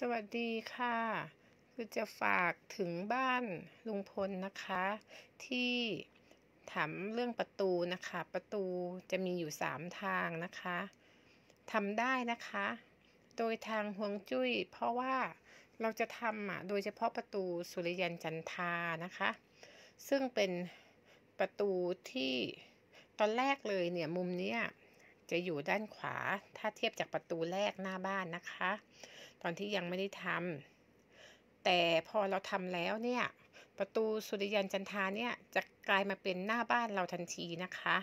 สวัสดีค่ะคือจะฝากถึงบ้านลุงพลนะคะ ที่ถามเรื่องประตูนะคะ ประตูจะมีอยู่สามทางนะคะทำได้นะคะ โดยทางห่วงจุ้ย เพราะว่าเราจะทำอะโดยเฉพาะประตูสุริยันจันทานะคะ ซึ่งเป็นประตูที่ตอนแรกเลยเนี่ยมุมเนี้ยจะอยู่ด้านขวาถ้าเทียบจากประตูแรกหน้าบ้านนะคะ ตอนที่ยังไม่ได้ทำแต่พอเราทำแล้วเนี่ย ประตูสุริยันจันทาเนี่ยจะกลายมาเป็นหน้าบ้านเราทันทีนะคะ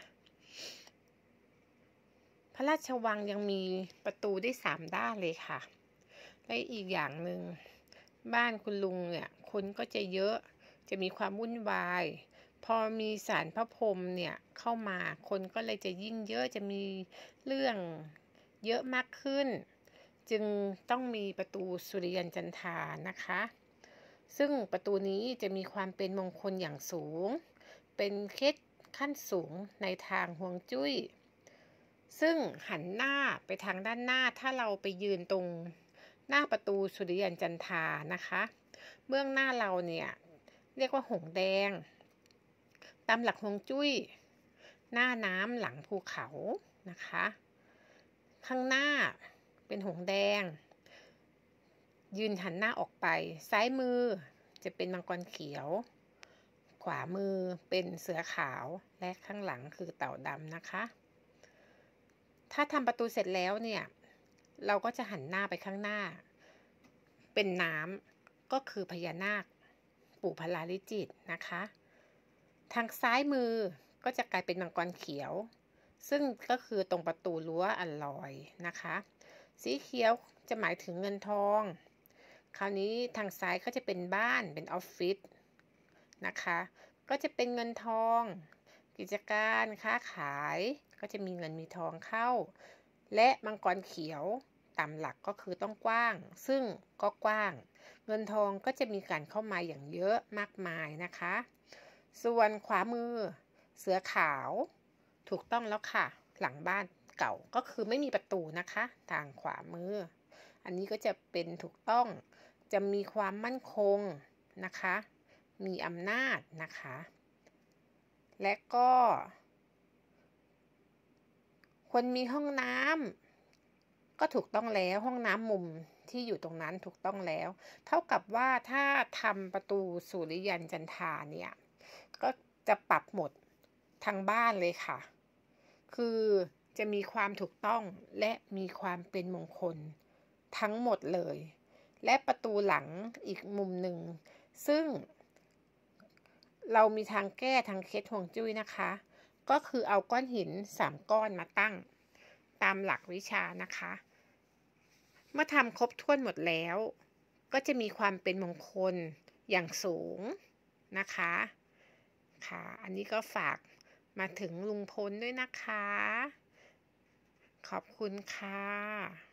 พระราชวังยังมีประตูได้สามด้านเลยค่ะ และอีกอย่างหนึ่งบ้านคุณลุงเนี่ยคนก็จะเยอะจะมีความวุ่นวาย พอมีสารพระพรหมเนี่ยเข้ามาคนก็เลยจะยิ่งเยอะจะมีเรื่องเยอะมากขึ้น จึงต้องมีประตูสุริยันจันทานะคะ ซึ่งประตูนี้จะมีความเป็นมงคลอย่างสูง เป็นเคล็ดขั้นสูงในทางห่วงจุ้ย ซึ่งหันหน้าไปทางด้านหน้าถ้าเราไปยืนตรงหน้าประตูสุริยันจันทานะคะ เบื้องหน้าเราเนี่ยเรียกว่าหงแดง ตามหลักฮวงจุ้ย หน้าน้ำหลังภูเขานะคะ ข้างหน้า เป็นหงแดง ยืนหันหน้าออกไป ซ้ายมือจะเป็นมังกรเขียว ขวามือเป็นเสือขาว และข้างหลังคือเต่าดำนะคะ ถ้าทำประตูเสร็จแล้วเนี่ย เราก็จะหันหน้าไปข้างหน้า เป็นน้ำก็คือพญานาค ปู่พลาลิจิตนะคะ ทางซ้ายมือก็จะกลายเป็นมังกรเขียว ซึ่งก็คือตรงประตูรั้วอันลอยนะคะ สีเขียวจะหมายถึงเงินทอง คราวนี้ทางซ้ายก็จะเป็นบ้านเป็นออฟฟิศนะคะ ก็จะเป็นเงินทอง กิจการค้าขายก็จะมีเงินมีทองเข้า และมังกรเขียวตามหลักก็คือต้องกว้าง ซึ่งก็กว้าง เงินทองก็จะมีการเข้ามาอย่างเยอะมากมายนะคะ ส่วนขวามือ เสือขาว ถูกต้องแล้วค่ะ หลังบ้าน เก่าก็คือไม่มีประตูนะคะ ทางขวามือ อันนี้ก็จะเป็นถูกต้องจะมีความมั่นคงนะคะ มีอำนาจนะคะ และก็ ควรมีห้องน้ำก็ถูกต้องแล้วห้องน้ำมุมที่อยู่ตรงนั้นถูกต้องแล้ว เท่ากับว่าถ้าทำประตูสุริยันจันทาเนี่ย ก็จะปรับหมดทางบ้านเลยค่ะ คือ จะมีความถูกต้องและมีความเป็นมงคล ทั้งหมดเลย และประตูหลังอีกมุมหนึ่ง ซึ่ง เรามีทางแก้ทางเคสห่วงจุ้ยนะคะ ก็คือเอาก้อนหินสามก้อนมาตั้ง ตามหลักวิชานะคะ เมื่อทำครบถ้วนหมดแล้ว ก็จะมีความเป็นมงคลอย่างสูงนะคะค่ะ อันนี้ก็ฝากมาถึงลุงพลด้วยนะคะ ขอบคุณค่ะ